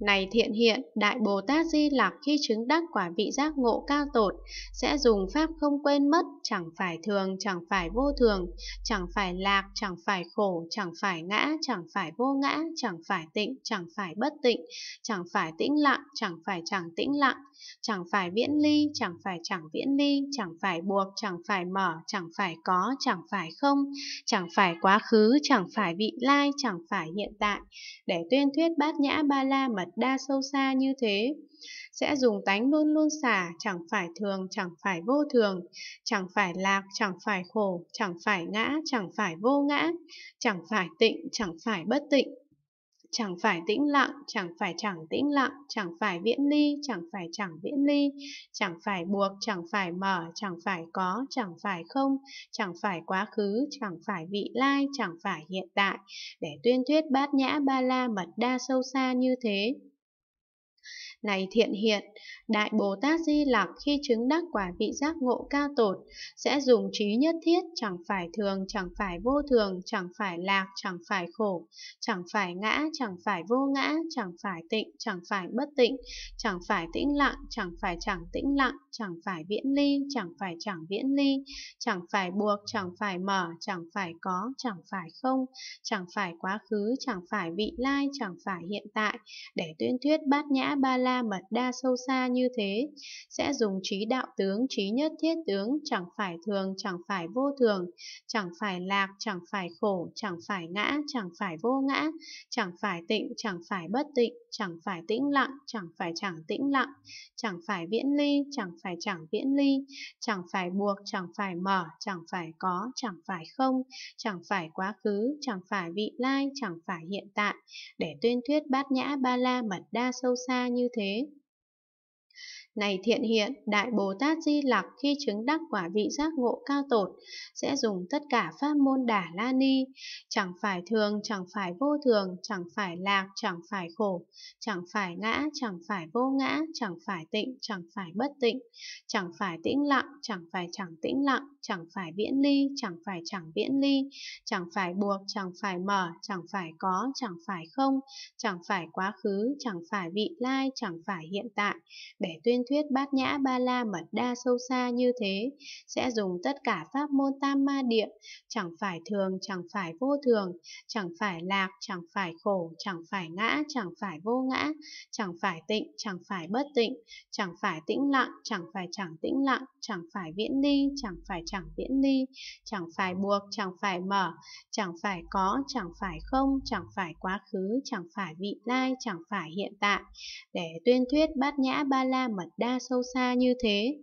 Này thiện hiện, Đại Bồ Tát Di Lặc khi chứng đắc quả vị giác ngộ cao tột, sẽ dùng pháp không quên mất, chẳng phải thường, chẳng phải vô thường, chẳng phải lạc, chẳng phải khổ, chẳng phải ngã, chẳng phải vô ngã, chẳng phải tịnh, chẳng phải bất tịnh, chẳng phải tĩnh lặng, chẳng phải chẳng tĩnh lặng, chẳng phải viễn ly, chẳng phải chẳng viễn ly, chẳng phải buộc, chẳng phải mở, chẳng phải có, chẳng phải không, chẳng phải quá khứ, chẳng phải vị lai, chẳng phải hiện tại, để tuyên thuyết bát nhã ba la mật đa sâu xa như thế. Sẽ dùng tánh luôn luôn xả, chẳng phải thường, chẳng phải vô thường, chẳng phải lạc, chẳng phải khổ, chẳng phải ngã, chẳng phải vô ngã, chẳng phải tịnh, chẳng phải bất tịnh, chẳng phải tĩnh lặng, chẳng phải chẳng tĩnh lặng, chẳng phải viễn ly, chẳng phải chẳng viễn ly, chẳng phải buộc, chẳng phải mở, chẳng phải có, chẳng phải không, chẳng phải quá khứ, chẳng phải vị lai, chẳng phải hiện tại, để tuyên thuyết bát nhã ba la mật đa sâu xa như thế. Này thiện hiện, Đại Bồ Tát Di Lặc khi chứng đắc quả vị giác ngộ cao tột, sẽ dùng trí nhất thiết, chẳng phải thường, chẳng phải vô thường, chẳng phải lạc, chẳng phải khổ, chẳng phải ngã, chẳng phải vô ngã, chẳng phải tịnh, chẳng phải bất tịnh, chẳng phải tĩnh lặng, chẳng phải chẳng tĩnh lặng, chẳng phải viễn ly, chẳng phải chẳng viễn ly, chẳng phải buộc, chẳng phải mở, chẳng phải có, chẳng phải không, chẳng phải quá khứ, chẳng phải vị lai, chẳng phải hiện tại, để tuyên thuyết bát nhã ba la la mật đa sâu xa như thế, sẽ dùng trí đạo tướng, trí nhất thiết tướng, chẳng phải thường, chẳng phải vô thường, chẳng phải lạc, chẳng phải khổ, chẳng phải ngã, chẳng phải vô ngã, chẳng phải tịnh, chẳng phải bất tịnh, chẳng phải tĩnh lặng, chẳng phải chẳng tĩnh lặng, chẳng phải viễn ly, chẳng phải chẳng viễn ly, chẳng phải buộc, chẳng phải mở, chẳng phải có, chẳng phải không, chẳng phải quá khứ, chẳng phải vị lai, chẳng phải hiện tại, để tuyên thuyết bát nhã ba la mật đa sâu xa như thế thế. Này thiện hiện, Đại Bồ Tát Di Lặc khi chứng đắc quả vị giác ngộ cao tột, sẽ dùng tất cả pháp môn đả la ni, chẳng phải thường, chẳng phải vô thường, chẳng phải lạc, chẳng phải khổ, chẳng phải ngã, chẳng phải vô ngã, chẳng phải tịnh, chẳng phải bất tịnh, chẳng phải tĩnh lặng, chẳng phải chẳng tĩnh lặng, chẳng phải viễn ly, chẳng phải chẳng viễn ly, chẳng phải buộc, chẳng phải mở, chẳng phải có, chẳng phải không, chẳng phải quá khứ, chẳng phải vị lai, chẳng phải hiện tại, để tuyên thuyết bát nhã ba la mật đa sâu xa như thế, sẽ dùng tất cả pháp môn tam ma địa, chẳng phải thường, chẳng phải vô thường, chẳng phải lạc, chẳng phải khổ, chẳng phải ngã, chẳng phải vô ngã, chẳng phải tịnh, chẳng phải bất tịnh, chẳng phải tĩnh lặng, chẳng phải chẳng tĩnh lặng, chẳng phải viễn ly, chẳng phải chẳng viễn ly, chẳng phải buộc, chẳng phải mở, chẳng phải có, chẳng phải không, chẳng phải quá khứ, chẳng phải vị lai, chẳng phải hiện tại, để tuyên thuyết bát nhã ba la mật đa sâu xa như thế.